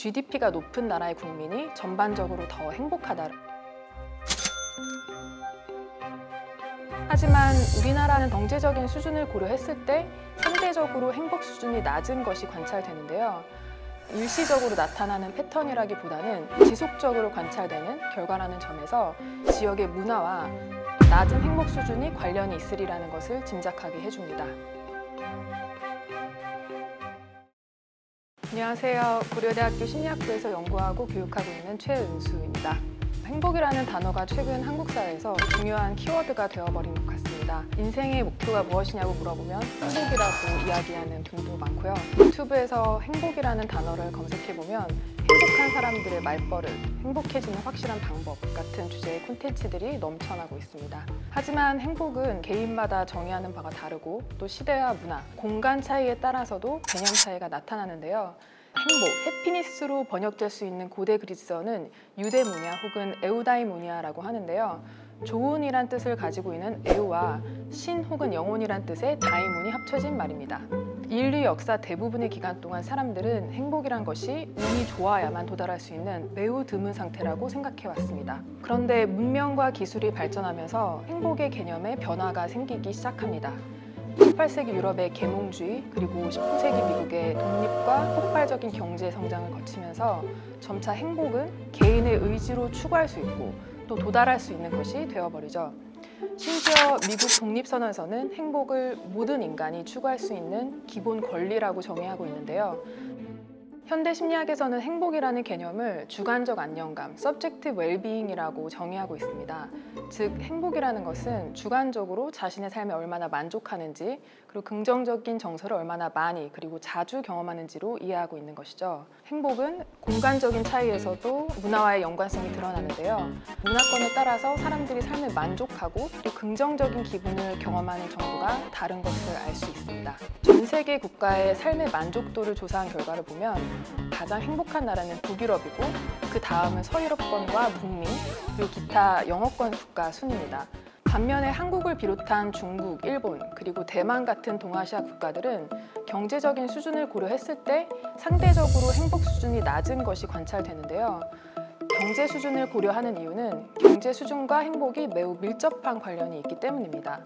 GDP가 높은 나라의 국민이 전반적으로 더 행복하다. 하지만 우리나라는 경제적인 수준을 고려했을 때 상대적으로 행복 수준이 낮은 것이 관찰되는데요. 일시적으로 나타나는 패턴이라기보다는 지속적으로 관찰되는 결과라는 점에서 지역의 문화와 낮은 행복 수준이 관련이 있으리라는 것을 짐작하게 해줍니다. 안녕하세요. 고려대학교 심리학부에서 연구하고 교육하고 있는 최은수입니다. 행복이라는 단어가 최근 한국 사회에서 중요한 키워드가 되어버린 것 같습니다. 인생의 목표가 무엇이냐고 물어보면 행복이라고 이야기하는 분도 많고요. 유튜브에서 행복이라는 단어를 검색해보면 행복한 사람들의 말버릇, 행복해지는 확실한 방법 같은 주제의 콘텐츠들이 넘쳐나고 있습니다. 하지만 행복은 개인마다 정의하는 바가 다르고 또 시대와 문화, 공간 차이에 따라서도 개념 차이가 나타나는데요. 행복, 해피니스로 번역될 수 있는 고대 그리스어는 유대모니아 혹은 에우다이모니아라고 하는데요. 좋은이란 뜻을 가지고 있는 에우와 신 혹은 영혼이란 뜻의 다이몬이 합쳐진 말입니다. 인류 역사 대부분의 기간 동안 사람들은 행복이란 것이 운이 좋아야만 도달할 수 있는 매우 드문 상태라고 생각해 왔습니다. 그런데 문명과 기술이 발전하면서 행복의 개념에 변화가 생기기 시작합니다. 18세기 유럽의 계몽주의 그리고 19세기 미국의 독립과 폭발적인 경제 성장을 거치면서 점차 행복은 개인의 의지로 추구할 수 있고 또 도달할 수 있는 것이 되어버리죠. 심지어 미국 독립선언에서는 행복을 모든 인간이 추구할 수 있는 기본 권리라고 정의하고 있는데요. 현대 심리학에서는 행복이라는 개념을 주관적 안정감, subjective well-being이라고 정의하고 있습니다. 즉, 행복이라는 것은 주관적으로 자신의 삶에 얼마나 만족하는지, 그리고 긍정적인 정서를 얼마나 많이 그리고 자주 경험하는지로 이해하고 있는 것이죠. 행복은 공간적인 차이에서도 문화와의 연관성이 드러나는데요. 문화권에 따라서 사람들이 삶을 만족하고 또 긍정적인 기분을 경험하는 정도가 다른 것을 알 수 있습니다. 전 세계 국가의 삶의 만족도를 조사한 결과를 보면 가장 행복한 나라는 북유럽이고 그 다음은 서유럽권과 북미 그리고 기타 영어권 국가 순입니다. 반면에 한국을 비롯한 중국, 일본, 그리고 대만 같은 동아시아 국가들은 경제적인 수준을 고려했을 때 상대적으로 행복 수준이 낮은 것이 관찰되는데요. 경제 수준을 고려하는 이유는 경제 수준과 행복이 매우 밀접한 관련이 있기 때문입니다.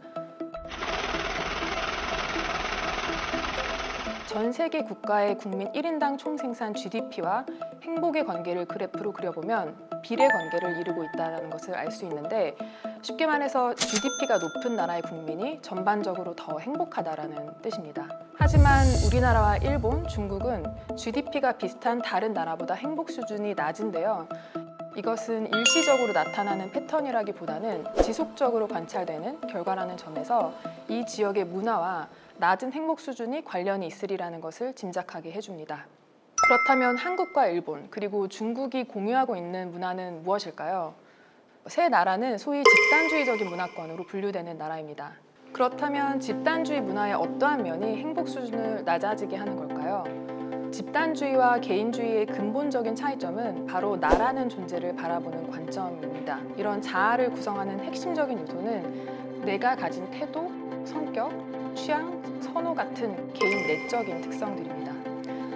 전 세계 국가의 국민 1인당 총생산 GDP와 행복의 관계를 그래프로 그려보면 비례 관계를 이루고 있다는 것을 알 수 있는데 쉽게 말해서 GDP가 높은 나라의 국민이 전반적으로 더 행복하다라는 뜻입니다. 하지만 우리나라와 일본, 중국은 GDP가 비슷한 다른 나라보다 행복 수준이 낮은데요. 이것은 일시적으로 나타나는 패턴이라기보다는 지속적으로 관찰되는 결과라는 점에서 이 지역의 문화와 낮은 행복 수준이 관련이 있으리라는 것을 짐작하게 해줍니다. 그렇다면 한국과 일본 그리고 중국이 공유하고 있는 문화는 무엇일까요? 세 나라는 소위 집단주의적인 문화권으로 분류되는 나라입니다. 그렇다면 집단주의 문화의 어떠한 면이 행복 수준을 낮아지게 하는 걸까요? 집단주의와 개인주의의 근본적인 차이점은 바로 나라는 존재를 바라보는 관점입니다. 이런 자아를 구성하는 핵심적인 요소는 내가 가진 태도, 성격, 취향, 선호 같은 개인 내적인 특성들입니다.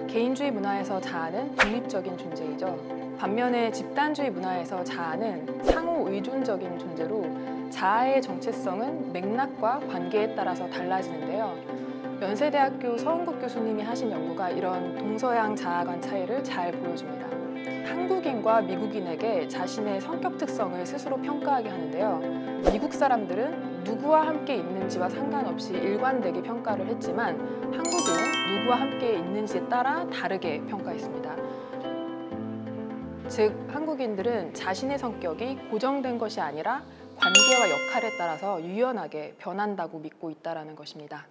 개인주의 문화에서 자아는 독립적인 존재이죠. 반면에 집단주의 문화에서 자아는 상호 의존적인 존재로 자아의 정체성은 맥락과 관계에 따라서 달라지는데요. 연세대학교 서은국 교수님이 하신 연구가 이런 동서양 자아관 차이를 잘 보여줍니다. 한국인과 미국인에게 자신의 성격 특성을 스스로 평가하게 하는데요. 미국 사람들은 누구와 함께 있는지와 상관없이 일관되게 평가를 했지만 한국인은 누구와 함께 있는지에 따라 다르게 평가했습니다. 즉, 한국인들은 자신의 성격이 고정된 것이 아니라 관계와 역할에 따라서 유연하게 변한다고 믿고 있다는 것입니다.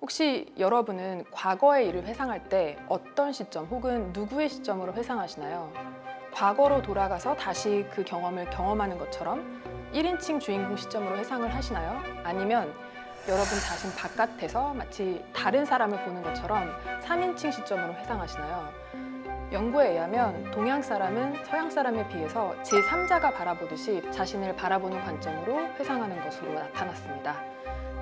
혹시 여러분은 과거의 일을 회상할 때 어떤 시점 혹은 누구의 시점으로 회상하시나요? 과거로 돌아가서 다시 그 경험을 경험하는 것처럼 1인칭 주인공 시점으로 회상을 하시나요? 아니면 여러분 자신 바깥에서 마치 다른 사람을 보는 것처럼 3인칭 시점으로 회상하시나요? 연구에 의하면 동양 사람은 서양 사람에 비해서 제3자가 바라보듯이 자신을 바라보는 관점으로 회상하는 것으로 나타났습니다.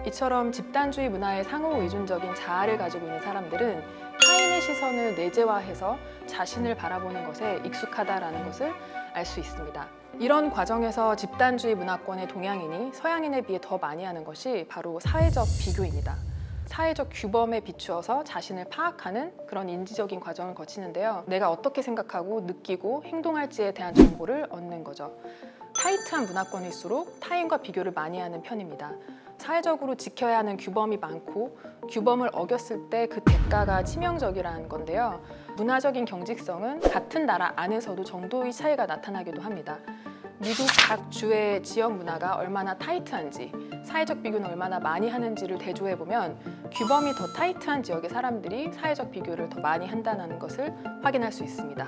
이처럼 집단주의 문화의 상호 의존적인 자아를 가지고 있는 사람들은 타인의 시선을 내재화해서 자신을 바라보는 것에 익숙하다라는 것을 알 수 있습니다. 이런 과정에서 집단주의 문화권의 동양인이 서양인에 비해 더 많이 하는 것이 바로 사회적 비교입니다. 사회적 규범에 비추어서 자신을 파악하는 그런 인지적인 과정을 거치는데요. 내가 어떻게 생각하고 느끼고 행동할지에 대한 정보를 얻는 거죠. 타이트한 문화권일수록 타인과 비교를 많이 하는 편입니다. 사회적으로 지켜야 하는 규범이 많고 규범을 어겼을 때 그 대가가 치명적이라는 건데요. 문화적인 경직성은 같은 나라 안에서도 정도의 차이가 나타나기도 합니다. 미국 각 주의 지역 문화가 얼마나 타이트한지, 사회적 비교는 얼마나 많이 하는지를 대조해 보면 규범이 더 타이트한 지역의 사람들이 사회적 비교를 더 많이 한다는 것을 확인할 수 있습니다.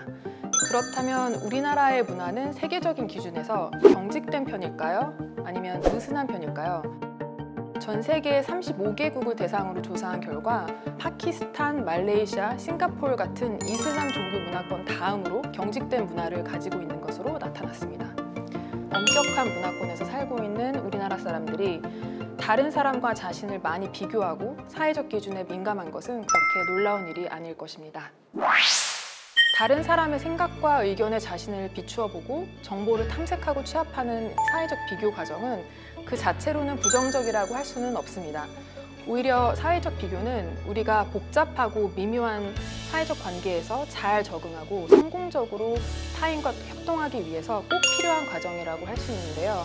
그렇다면 우리나라의 문화는 세계적인 기준에서 경직된 편일까요? 아니면 느슨한 편일까요? 전 세계 35개국을 대상으로 조사한 결과 파키스탄, 말레이시아, 싱가포르 같은 이슬람 종교 문화권 다음으로 경직된 문화를 가지고 있는 것으로 나타났습니다. 엄격한 문화권에서 살고 있는 우리나라 사람들이 다른 사람과 자신을 많이 비교하고 사회적 기준에 민감한 것은 그렇게 놀라운 일이 아닐 것입니다. 다른 사람의 생각과 의견에 자신을 비추어 보고 정보를 탐색하고 취합하는 사회적 비교 과정은 그 자체로는 부정적이라고 할 수는 없습니다. 오히려 사회적 비교는 우리가 복잡하고 미묘한 사회적 관계에서 잘 적응하고 성공적으로 타인과 협동하기 위해서 꼭 필요한 과정이라고 할 수 있는데요.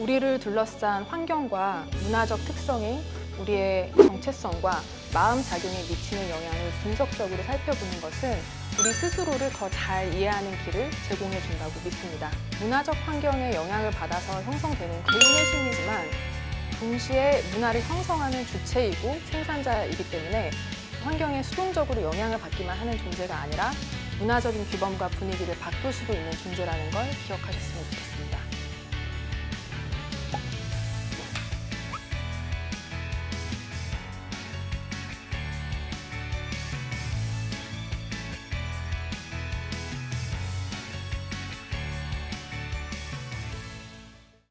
우리를 둘러싼 환경과 문화적 특성이 우리의 정체성과 마음 작용에 미치는 영향을 분석적으로 살펴보는 것은 우리 스스로를 더 잘 이해하는 길을 제공해 준다고 믿습니다. 문화적 환경에 영향을 받아서 형성되는 개인의 심리지만 동시에 문화를 형성하는 주체이고 생산자이기 때문에 환경에 수동적으로 영향을 받기만 하는 존재가 아니라 문화적인 규범과 분위기를 바꿀 수도 있는 존재라는 걸 기억하셨으면 좋겠습니다.